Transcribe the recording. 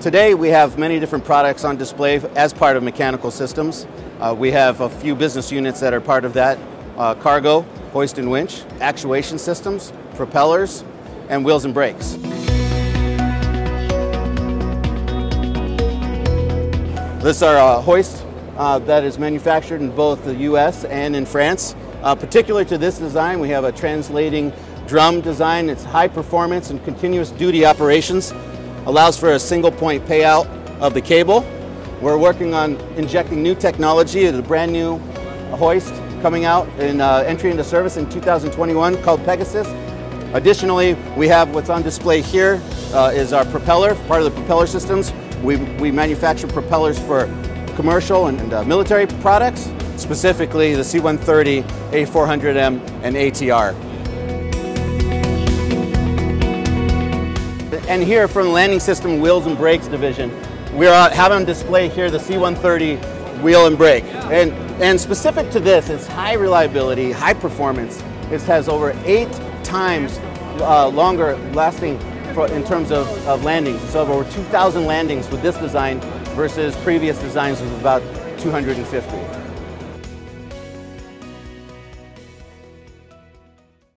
Today we have many different products on display as part of mechanical systems. Uh, we have a few business units that are part of that. Uh, cargo, hoist and winch, actuation systems, propellers, and wheels and brakes. This is our uh, hoist uh, that is manufactured in both the US and in France. Uh, particular to this design, we have a translating drum design. It's high performance and continuous duty operations allows for a single point payout of the cable. We're working on injecting new technology, a brand new hoist coming out in uh, entry into service in 2021 called Pegasus. Additionally, we have what's on display here uh, is our propeller, part of the propeller systems. We, we manufacture propellers for commercial and, and uh, military products, specifically the C-130, A400M, and ATR. And here from Landing System Wheels and Brakes Division, we are have on display here the C-130 wheel and brake. And, and specific to this, it's high reliability, high performance. It has over eight times uh, longer lasting for, in terms of, of landings. So over 2,000 landings with this design versus previous designs of about 250.